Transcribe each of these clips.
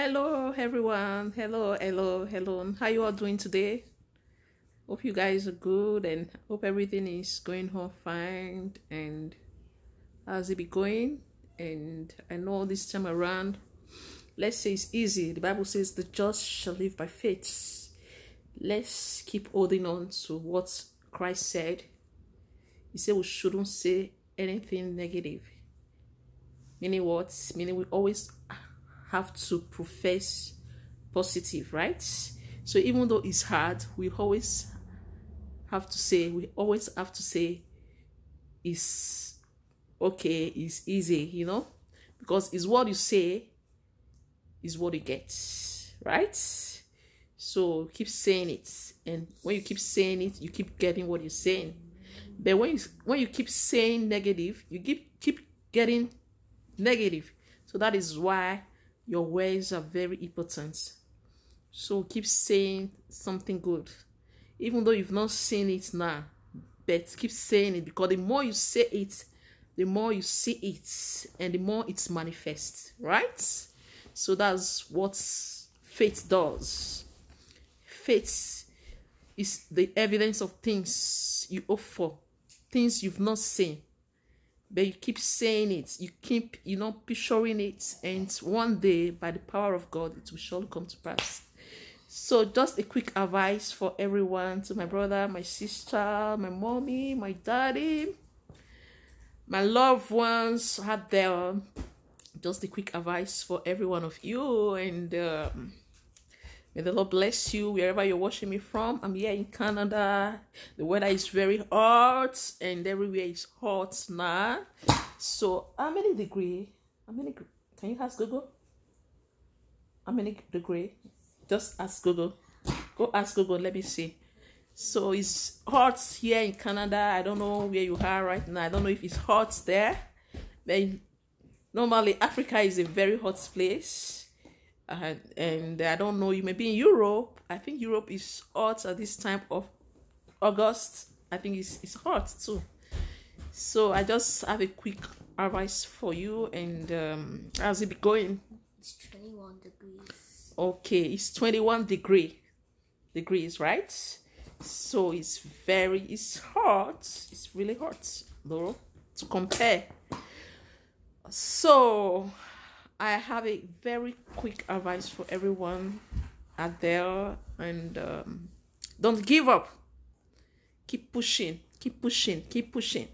Hello everyone. Hello, hello, hello. How you all doing today? Hope you guys are good and hope everything is going all fine and how's it be going? And I know this time around, let's say it's easy. The Bible says the just shall live by faith. Let's keep holding on to what Christ said. He said we shouldn't say anything negative. Meaning what? Meaning we always have to profess positive, right? So even though it's hard, we always have to say, we always have to say it's okay, it's easy, you know? Because it's what you say is what you get, right? So keep saying it. And when you keep saying it, you keep getting what you're saying. But when you when you keep saying negative, you keep keep getting negative. So that is why your words are very important. So keep saying something good. Even though you've not seen it now, but keep saying it because the more you say it, the more you see it and the more it's manifest, right? So that's what faith does. Faith is the evidence of things you hope for, things you've not seen but you keep saying it. You keep you know picturing it. And one day by the power of god it will surely come to pass. So just a quick advice for everyone. To my brother my sister my mommy my daddy my loved ones out there. Just a quick advice for every one of you. And um, May the Lord bless you wherever you're watching me from. I'm here in Canada. The weather is very hot and everywhere is hot now. So how many degree? How many? Can you ask Google? How many degree? Just ask Google. Go ask Google. Let me see. So it's hot here in Canada. I don't know where you are right now. I don't know if it's hot there. But normally Africa is a very hot place uh, and I don't know, you may be in Europe. I think Europe is hot at this time of August. I think it's, it's hot too. So I just have a quick advice for you. And um, how's it be going? It's 21 degrees. Okay, it's 21 degree degrees, right? So it's very, it's hot. It's really hot, though, to compare. So I have a very quick advice for everyone out there and um, don't give up. Keep pushing, keep pushing, keep pushing.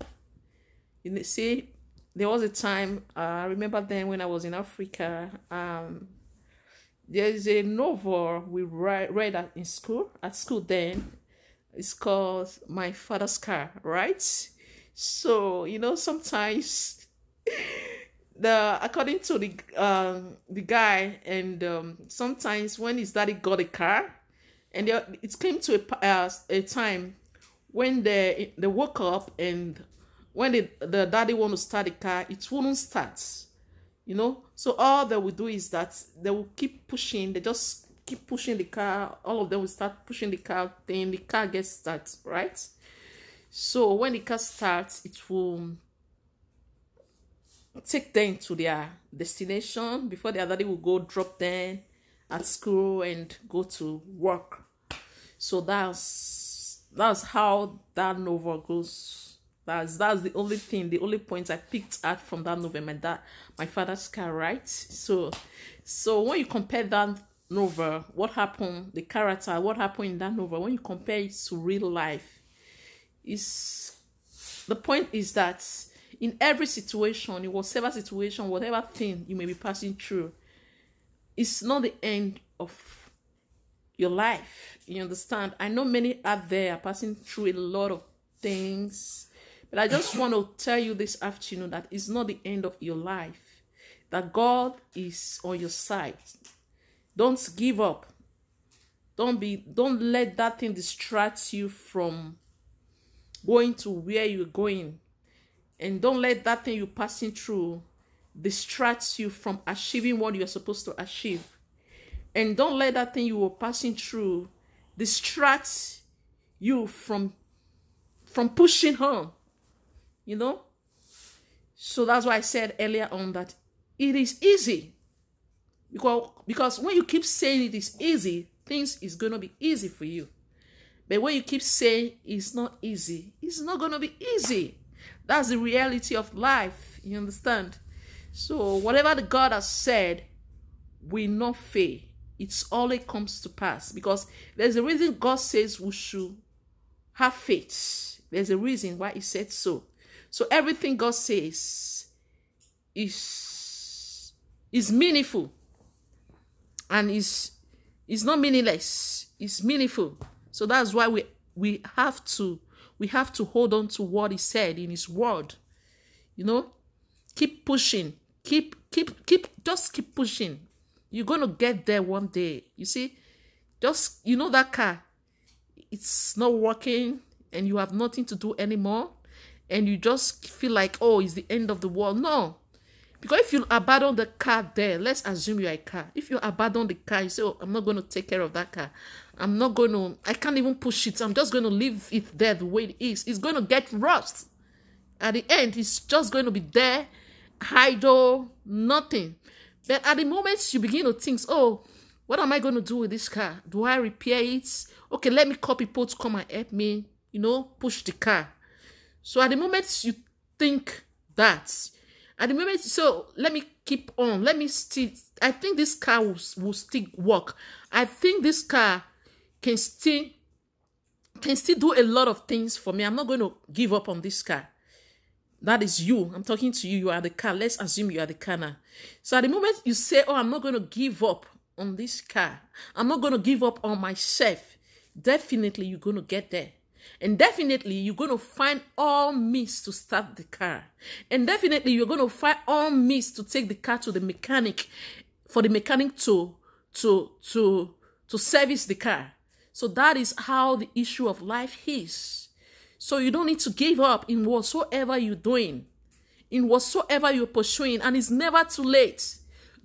You see, there was a time, uh, I remember then when I was in Africa, um, there's a novel we read at, in school, at school then. It's called My Father's Car, right? So, you know, sometimes the according to the um the guy and um sometimes when his daddy got a car and it came to a, uh, a time when they they woke up and when the, the daddy want to start the car it wouldn't start you know? So all they will do is that they will keep pushing they just keep pushing the car all of them will start pushing the car then the car gets started right? So when the car starts it will take them to their destination before their daddy will go drop them at school and go to work. So that's that's how that novel goes. That's that's the only thing, the only point I picked out from that novel, my dad, my father's car, right? So so when you compare that novel, what happened, the character, what happened in that novel, when you compare it to real life, is the point is that in every situation, in whatever situation, whatever thing you may be passing through, it's not the end of your life. You understand? I know many out there passing through a lot of things, but I just want to tell you this afternoon that it's not the end of your life. That God is on your side. Don't give up. Don't be don't let that thing distract you from going to where you're going and don't let that thing you're passing through distract you from achieving what you're supposed to achieve and don't let that thing you were passing through distract you from from pushing on you know so that's why i said earlier on that it is easy Because, because when you keep saying it is easy, things is going to be easy for you. But when you keep saying it's not easy, it's not going to be easy. That's the reality of life. You understand? So whatever the God has said will not fail. It's always comes to pass because there's a reason God says we should have faith. There's a reason why he said so. So everything God says is is meaningful and is is not meaningless. It's meaningful. So that's why we we have to we have to hold on to what he said in his word. You know, keep pushing. Keep keep keep just keep pushing. You're going to get there one day. You see, just you know that car it's not working and you have nothing to do anymore and you just feel like oh it's the end of the world no because if you abandon the car there let's assume you're a car if you abandon the car you say oh i'm not going to take care of that car i'm not going to i can't even push it i'm just going to leave it there the way it is it's going to get rust at the end it's just going to be there idle nothing but at the moment you begin to think oh what am i going to do with this car do i repair it okay let me copy people to come and help me you know, push the car. So at the moment you think that, at the moment, so let me keep on. Let me still, I think this car will, will still work. I think this car can still, can still do a lot of things for me. I'm not going to give up on this car. That is you. I'm talking to you. You are the car. Let's assume you are the car now. So at the moment you say, oh, I'm not going to give up on this car. I'm not going to give up on myself. Definitely you're going to get there. And definitely, you're going to find all means to start the car. And definitely, you're going to find all means to take the car to the mechanic for the mechanic to, to, to, to service the car. So that is how the issue of life is. So you don't need to give up in whatsoever you're doing, in whatsoever you're pursuing, and it's never too late.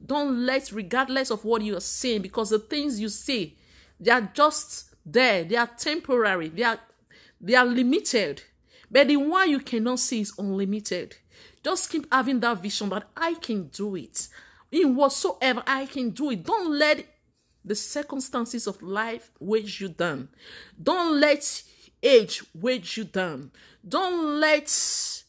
Don't let, regardless of what you are saying, because the things you say, they are just there. They are temporary. They are they are limited. But the one you cannot see is unlimited. Just keep having that vision that I can do it. In whatsoever I can do it. Don't let the circumstances of life weigh you down. Don't let age weigh you down. Don't let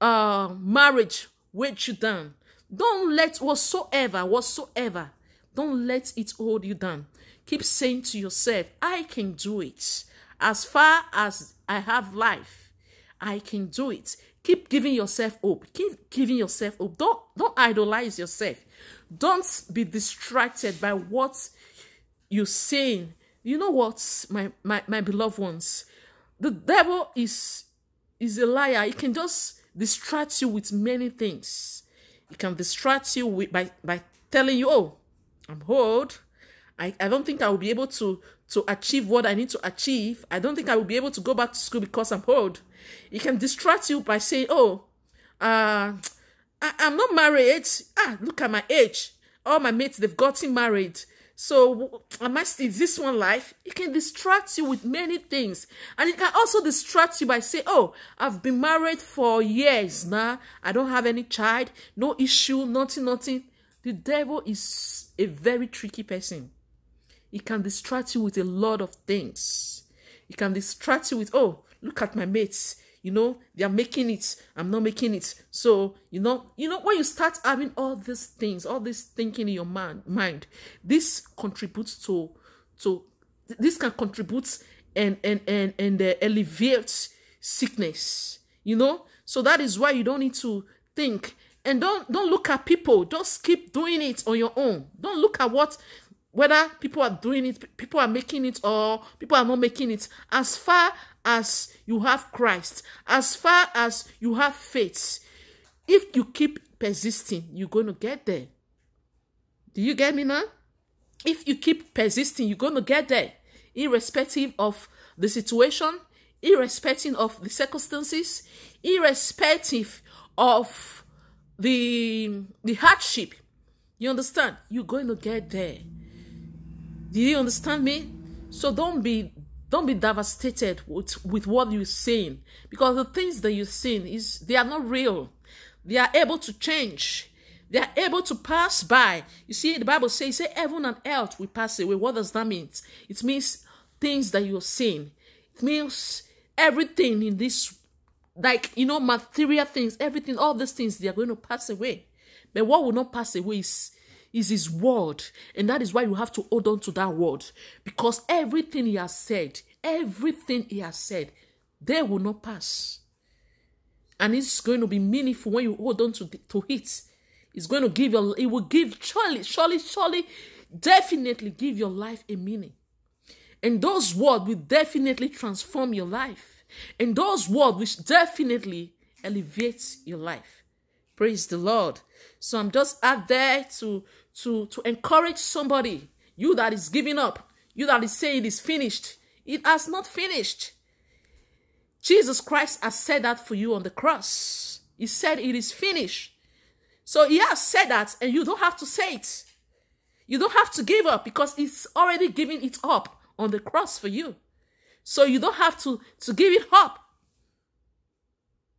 uh marriage weigh you down. Don't let whatsoever, whatsoever, don't let it hold you down. Keep saying to yourself, I can do it. As far as I have life, I can do it. Keep giving yourself hope. Keep giving yourself hope. Don't don't idolize yourself. Don't be distracted by what you're saying. You know what, my my, my beloved ones? The devil is is a liar. He can just distract you with many things. He can distract you with by by telling you, "Oh, I'm old. I, I don't think I will be able to to achieve what I need to achieve. I don't think I will be able to go back to school because I'm old. It can distract you by saying, oh, uh, I'm not married. Ah, look at my age. All my mates, they've gotten married. So am I still this one life? It can distract you with many things. And it can also distract you by saying, oh, I've been married for years now. I don't have any child, no issue, nothing, nothing. The devil is a very tricky person. It can distract you with a lot of things. It can distract you with, oh, look at my mates. You know, they are making it. I'm not making it. So, you know, you know, when you start having all these things, all this thinking in your man, mind, this contributes to to this can contribute and and and and uh, alleviate sickness. You know, so that is why you don't need to think and don't don't look at people just keep doing it on your own don't look at what whether people are doing it, people are making it, or people are not making it, as far as you have Christ, as far as you have faith, if you keep persisting, you're going to get there. Do you get me now? If you keep persisting, you're going to get there, irrespective of the situation, irrespective of the circumstances, irrespective of the the hardship. You understand? You're going to get there. Do you understand me? So don't be don't be devastated with, with what you're saying because the things that you're saying is they are not real. They are able to change. They are able to pass by. You see, the Bible says, say heaven and earth will pass away. What does that mean? It means things that you're seeing. It means everything in this, like, you know, material things, everything, all these things, they are going to pass away. But what will not pass away is, is his word. And that is why you have to hold on to that word. Because everything he has said, everything he has said, they will not pass. And it's going to be meaningful when you hold on to, the, to it. It's going to give your, it will give, surely, surely, surely, definitely give your life a meaning. And those words will definitely transform your life. And those words will definitely elevate your life. Praise the Lord. So I'm just out there to to to encourage somebody. You that is giving up. You that is saying it is finished. It has not finished. Jesus Christ has said that for you on the cross. He said it is finished. So he has said that, and you don't have to say it. You don't have to give up because it's already giving it up on the cross for you. So you don't have to, to give it up.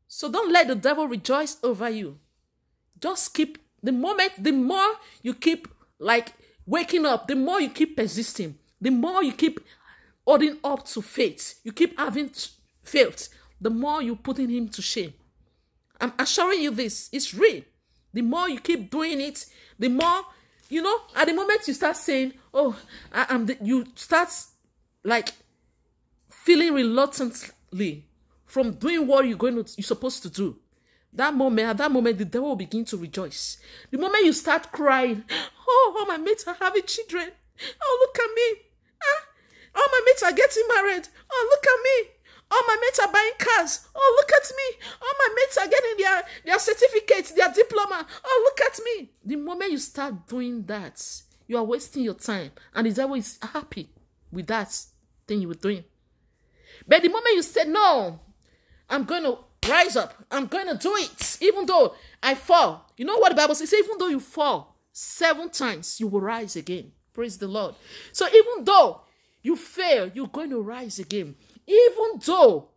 So don't let the devil rejoice over you. Just keep the moment, the more you keep like waking up, the more you keep persisting, the more you keep holding up to faith, you keep having faith, the more you putting him to shame. I'm assuring you this, it's real. The more you keep doing it, the more, you know, at the moment you start saying, oh, I, am you start like feeling reluctantly from doing what you're going to, you're supposed to do. That moment, at that moment, the devil will begin to rejoice. The moment you start crying, oh, all my mates are having children. Oh, look at me. Ah, all my mates are getting married. Oh, look at me. All my mates are buying cars. Oh, look at me. All my mates are getting their, their certificates, their diploma. Oh, look at me. The moment you start doing that, you are wasting your time. And the devil is happy with that thing you were doing. But the moment you said, no, I'm going to rise up. I'm going to do it. Even though I fall. You know what the Bible says? Even though you fall seven times, you will rise again. Praise the Lord. So even though you fail, you're going to rise again even though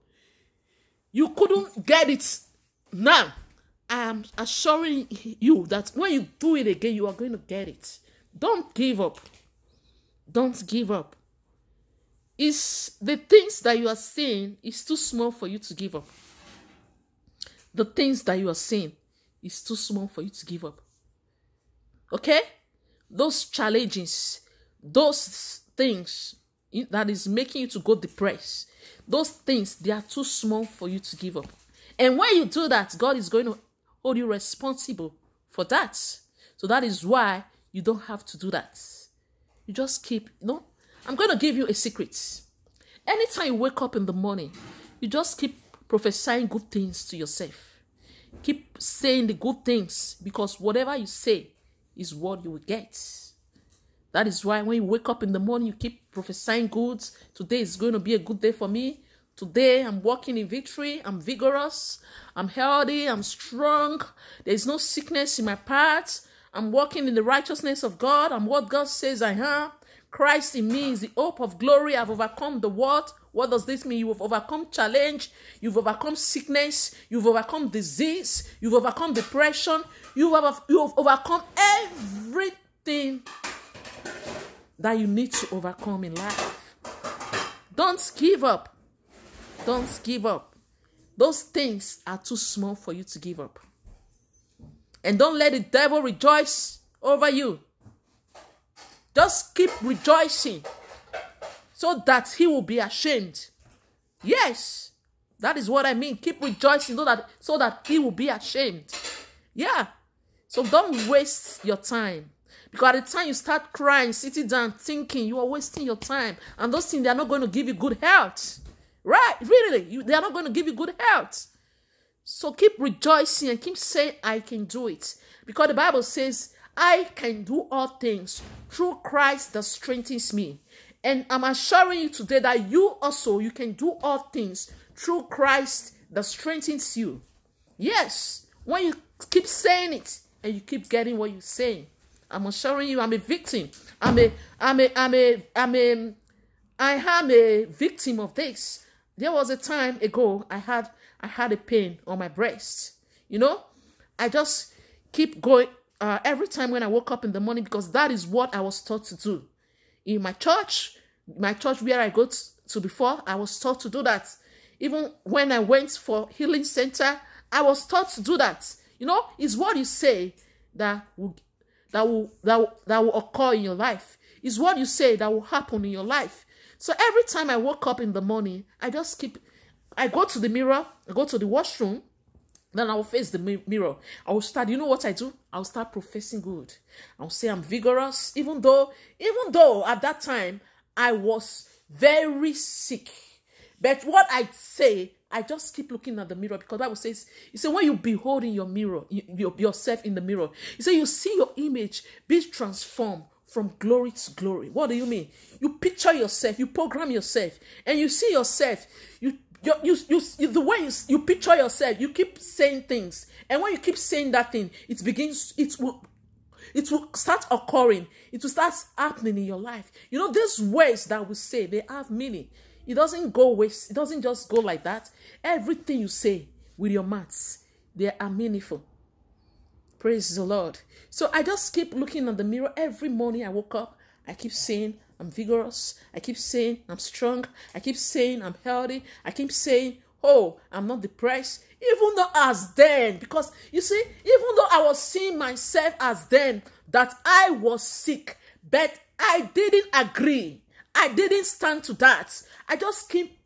you couldn't get it now i am assuring you that when you do it again you are going to get it don't give up don't give up is the things that you are seeing is too small for you to give up the things that you are seeing is too small for you to give up. Okay? Those challenges those things that is making you to go depressed those things they are too small for you to give up. And when you do that god is going to hold you responsible for that. So that is why you don't have to do that. You just keep you know i'm going to give you a secret. Anytime you wake up in the morning you just keep prophesying good things to yourself keep saying the good things because whatever you say is what you will get that is why when you wake up in the morning, you keep prophesying goods. Today is going to be a good day for me. Today I'm walking in victory. I'm vigorous. I'm healthy. I'm strong. There is no sickness in my parts. I'm walking in the righteousness of God. I'm what God says I am. Christ in me is the hope of glory. I've overcome the world. What does this mean? You have overcome challenge. You've overcome sickness. You've overcome disease. You've overcome depression. You've, over, you've overcome everything that you need to overcome in life. Don't give up. Don't give up. Those things are too small for you to give up. And don't let the devil rejoice over you. Just keep rejoicing so that he will be ashamed. Yes, that is what I mean. Keep rejoicing so that, so that he will be ashamed. Yeah. So don't waste your time. Because at the time you start crying, sitting down, thinking, you are wasting your time. And those things, they are not going to give you good health. Right? Really? You, they are not going to give you good health. So keep rejoicing and keep saying, I can do it. Because the Bible says, I can do all things through Christ that strengthens me. And I'm assuring you today that you also, you can do all things through Christ that strengthens you. Yes, when you keep saying it and you keep getting what you're saying, I'm assuring you, I'm a victim. I'm a, I'm a, I'm a, I'm a, I am a victim of this. There was a time ago I had, I had a pain on my breast. You know, I just keep going, uh, every time when I woke up in the morning because that is what I was taught to do. In my church, my church where I go to before, I was taught to do that. Even when I went for healing center, I was taught to do that. You know, it's what you say that will that will that will, that will occur in your life. It's what you say that will happen in your life. So every time I woke up in the morning, I just keep I go to the mirror, I go to the washroom, then I will face the mirror. I will start, you know what I do? I'll start professing good. I'll say I'm vigorous, even though, even though at that time I was very sick. But what I say, I just keep looking at the mirror because Bible says, you say when you behold in your mirror, you, yourself in the mirror, you say you see your image be transformed from glory to glory. What do you mean? You picture yourself, you program yourself, and you see yourself. You you, you, you, the way you, you picture yourself, you keep saying things. And when you keep saying that thing, it begins, it will, it will start occurring. It will start happening in your life. You know, these words that we say, they have meaning. It doesn't go waste. It doesn't just go like that. Everything you say with your mouths, they are meaningful. Praise the Lord. So I just keep looking at the mirror every morning I woke up. I keep saying, I'm vigorous. I keep saying I'm strong. I keep saying I'm healthy. I keep saying, oh, I'm not depressed. Even though as then, because you see, even though I was seeing myself as then that I was sick, but I didn't agree. I didn't stand to that. I just keep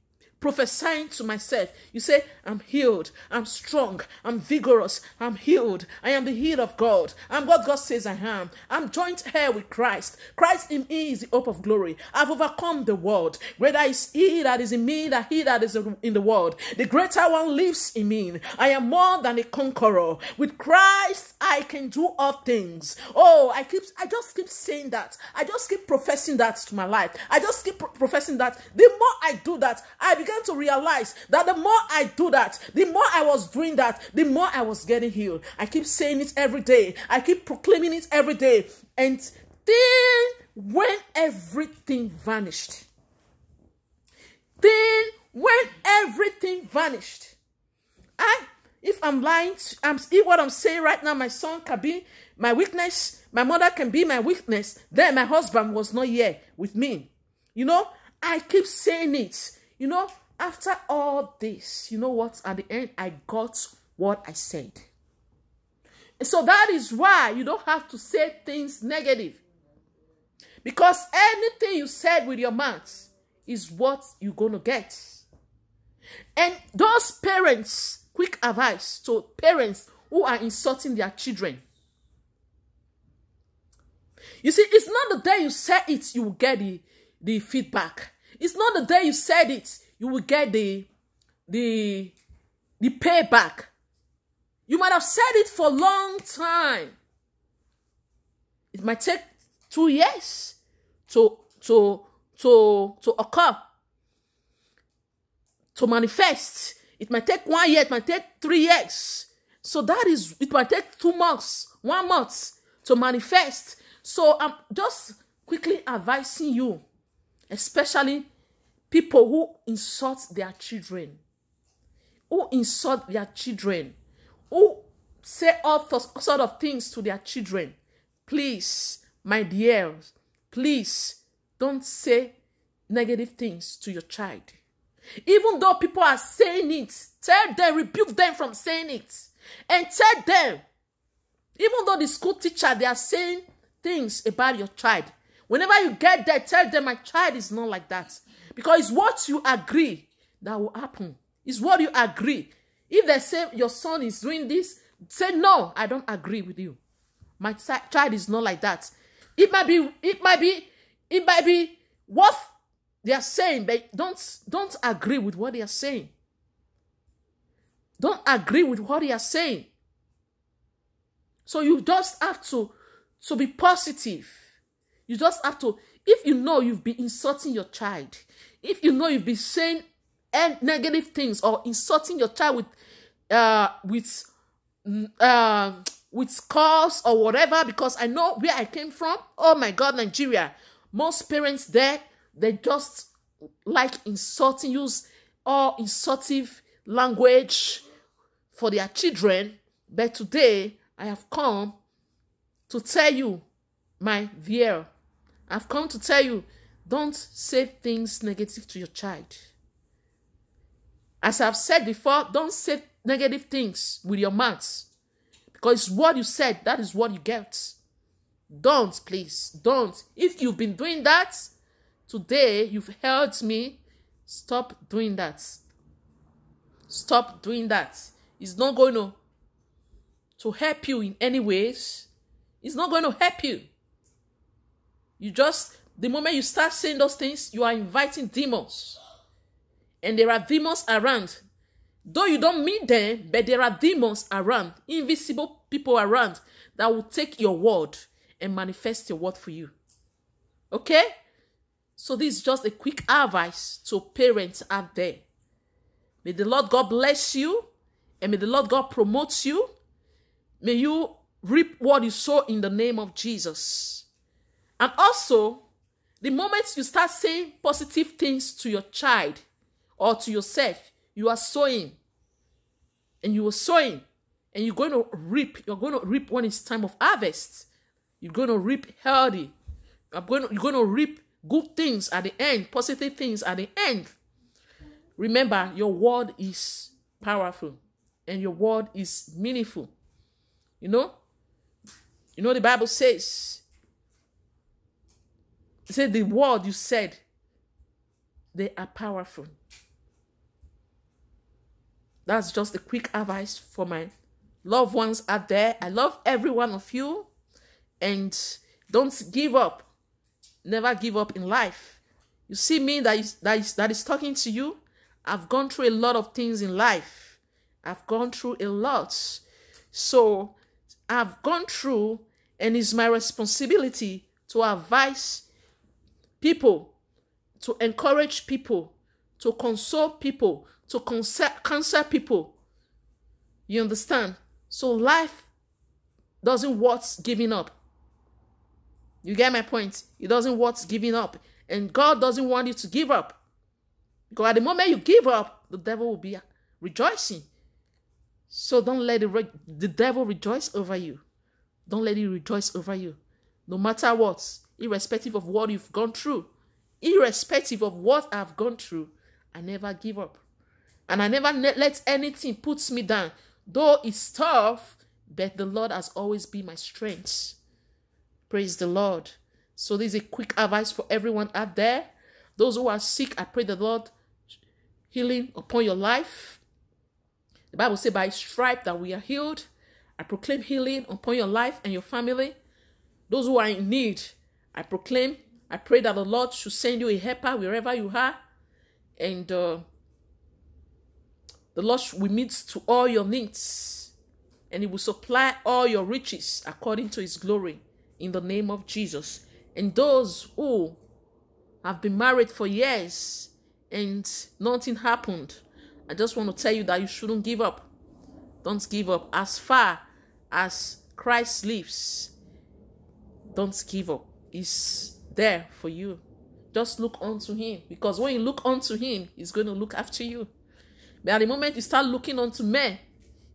prophesying to myself. You say, I'm healed, I'm strong, I'm vigorous, I'm healed, I am the healed of God. I'm what God says I am. I'm joint here with Christ. Christ in me is the hope of glory. I've overcome the world. Greater is he that is in me than he that is in the world. The greater one lives in me. I am more than a conqueror. With Christ, I can do all things. Oh, I keep, I just keep saying that. I just keep professing that to my life. I just keep pro professing that. The more I do that, I begin to realize that the more I do that, the more I was doing that, the more I was getting healed. I keep saying it every day. I keep proclaiming it every day. And then when everything vanished, then when everything vanished, I if I'm lying, I'm if what I'm saying right now, my son can be my weakness, my mother can be my weakness, then my husband was not here with me. You know, I keep saying it. You know, after all this, you know what? At the end, I got what I said. So that is why you don't have to say things negative. Because anything you said with your mouth is what you're going to get. And those parents, quick advice to parents who are insulting their children. You see, it's not the day you said it, you will get the, the feedback. It's not the day you said it, you will get the the the payback. You might have said it for a long time. It might take two years to to to to occur, to manifest. It might take one year, it might take three years. So that is, it might take two months, one month to manifest. So I'm just quickly advising you, especially people who insult their children, who insult their children, who say all sort of things to their children. Please, my dears, please don't say negative things to your child. Even though people are saying it, tell them, rebuke them from saying it. And tell them, even though the school teacher, they are saying things about your child. Whenever you get there, tell them my child is not like that. Because it's what you agree that will happen. It's what you agree. If they say your son is doing this, say no, I don't agree with you. My child is not like that. It might be, it might be, it might be what they are saying, but don't don't agree with what they are saying. Don't agree with what they are saying. So you just have to to be positive. You just have to if you know you've been insulting your child, if you know you've been saying negative things or insulting your child with uh with uh with calls or whatever because I know where I came from. Oh my God, Nigeria. Most parents there, they just like insulting, use all insultive language for their children. But today, I have come to tell you, my viewer, I've come to tell you, don't say things negative to your child. As I've said before, don't say negative things with your mouth. Because what you said, that is what you get. Don't, please. Don't. If you've been doing that, today you've helped me. Stop doing that. Stop doing that. It's not going to, to help you in any ways. It's not going to help you. You just, the moment you start saying those things, you are inviting demons. And there are demons around. Though you don't meet them, but there are demons around, invisible people around that will take your word and manifest your word for you. Okay? So this is just a quick advice to parents out there. May the Lord God bless you and may the Lord God promote you. May you reap what you sow in the name of Jesus. And also, the moment you start saying positive things to your child or to yourself, you are sowing. And you are sowing. And you're going to reap. You're going to reap when it's time of harvest. You're going to reap healthy. You're going to, you're going to reap good things at the end, positive things at the end. Remember, your word is powerful and your word is meaningful. You know? You know, the Bible says, said the word you said, they are powerful. That's just a quick advice for my loved ones out there. I love every one of you. And don't give up. Never give up in life. You see me that is, that is, that is talking to you. I've gone through a lot of things in life. I've gone through a lot. So I've gone through, and it's my responsibility to advise people, to encourage people, to console people, to counsel people. You understand? So life doesn't worth giving up. You get my point? It doesn't worth giving up. And God doesn't want you to give up. Because at the moment you give up, the devil will be rejoicing. So don't let the, the devil rejoice over you. Don't let it rejoice over you. No matter what, irrespective of what you've gone through, irrespective of what I've gone through, I never give up. And I never let anything puts me down. Though it's tough, but the Lord has always been my strength. Praise the Lord. So this is a quick advice for everyone out there. Those who are sick, I pray the Lord healing upon your life. The Bible says, by stripe that we are healed. I proclaim healing upon your life and your family. Those who are in need, I proclaim, I pray that the Lord should send you a helper wherever you are. And uh, the Lord will meet to all your needs. And he will supply all your riches according to his glory in the name of Jesus. And those who have been married for years and nothing happened, I just want to tell you that you shouldn't give up. Don't give up. As far as Christ lives, don't give up. He's there for you. Just look unto him. Because when you look unto him, he's going to look after you. But at the moment you start looking unto men,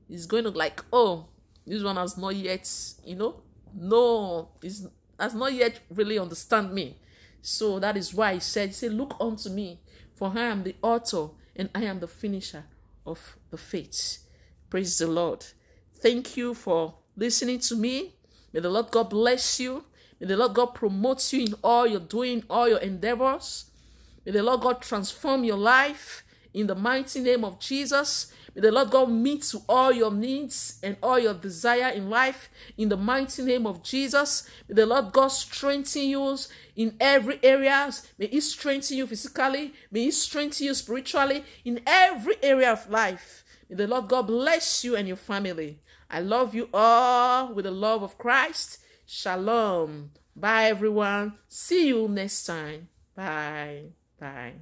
he's going to like, oh, this one has not yet, you know, no, is has not yet really understand me. So that is why he said, said, look unto me, for I am the author and I am the finisher of the faith. Praise the Lord. Thank you for listening to me. May the Lord God bless you. May the Lord God promote you in all you're doing, all your endeavors. May the Lord God transform your life in the mighty name of Jesus. May the Lord God meet to all your needs and all your desire in life in the mighty name of Jesus. May the Lord God strengthen you in every area. May He strengthen you physically. May He strengthen you spiritually in every area of life. May the Lord God bless you and your family. I love you all with the love of Christ. Shalom. Bye, everyone. See you next time. Bye. Bye.